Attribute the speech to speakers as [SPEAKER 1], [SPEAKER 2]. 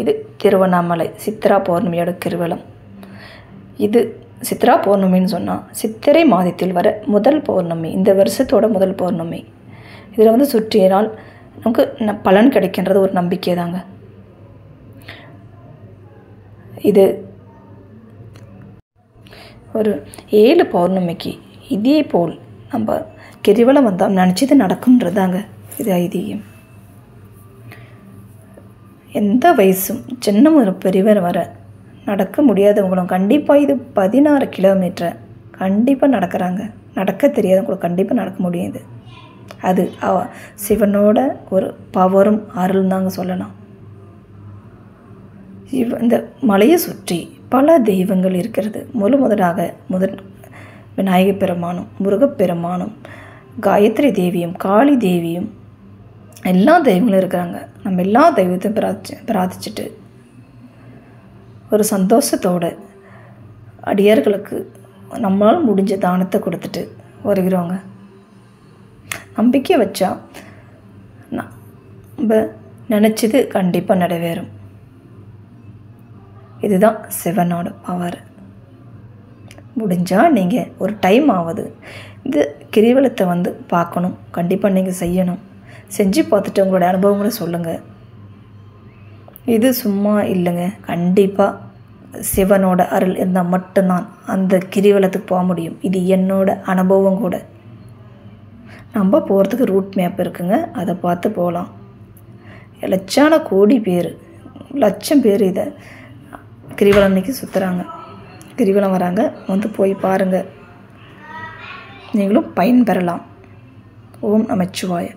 [SPEAKER 1] இது திருவண்ணாமலை சித்ரா பௌர்ணமியோட கிருவலம் இது சித்ரா பௌர்ணமின்னு சொன்னால் சித்திரை மாதத்தில் வர முதல் பௌர்ணமி இந்த வருஷத்தோட முதல் பௌர்ணமி. இதில் வந்து சுற்றினால் நமக்கு ந- பலன் கிடைக்கின்றது ஒரு நம்பிக்கை தாங்க இது ஒரு ஏழு பௌர்ணமிக்கு இதே போல் நம்ம கிரிவலம் வந்தால் நினச்சது நடக்கும்ன்றதாங்க இது ஐதீகம். எந்த வயசும் சின்ன ஒரு பெரியவர் வர நடக்க முடியாதவங்களும் கண்டிப்பாக இது பதினாறு கிலோமீட்டர். கண்டிப்பாக நடக்கிறாங்க. நடக்க தெரியாதவங்களுக்கு கண்டிப்பாக நடக்க முடியுது. அது அவ சிவனோட ஒரு பவரும் அருள் தாங்க சொல்லலாம். இவ இந்த மலையை சுற்றி பல தெய்வங்கள் இருக்கிறது. முழு முதலாக முதல் விநாயகப் பெருமானும் முருகப்பெருமானும் காயத்ரி தேவியும் காளி தேவியும் எல்லா தெய்வங்களும் இருக்கிறாங்க. நம்ம எல்லா தெய்வத்தையும் பிரார்த்தி பிரார்த்திச்சுட்டு ஒரு சந்தோஷத்தோடு அடியார்களுக்கு நம்மளால் முடிஞ்ச தானத்தை கொடுத்துட்டு வருகிறோங்க. நம்பிக்கை வச்சா நம்ம நினச்சது கண்டிப்பாக நிறைவேறும். இதுதான் சிவனோட பவர் முடிஞ்சால் நீங்கள் ஒரு டைம் ஆகுது இந்த கிரிவலத்தை வந்து பார்க்கணும். கண்டிப்பாக நீங்கள் செய்யணும். செஞ்சு பார்த்துட்டு உங்களோட அனுபவங்களை சொல்லுங்கள் இது சும்மா இல்லைங்க. கண்டிப்பாக சிவனோட அருள் இருந்தால் மட்டும்தான் அந்த கிரிவலத்துக்கு போக முடியும். இது என்னோட அனுபவம் கூட. நம்ம போகிறதுக்கு ரூட் மேப் இருக்குங்க. அதை பார்த்து போகலாம். லட்சான கோடி பேர் லட்சம் பேர் இதை கிரிவலம் அன்னைக்கு சுற்றுறாங்க கிரிவலம் வராங்க. வந்து போய் பாருங்கள் நீங்களும் பயன்பெறலாம். ஓம் நமச்சிவாய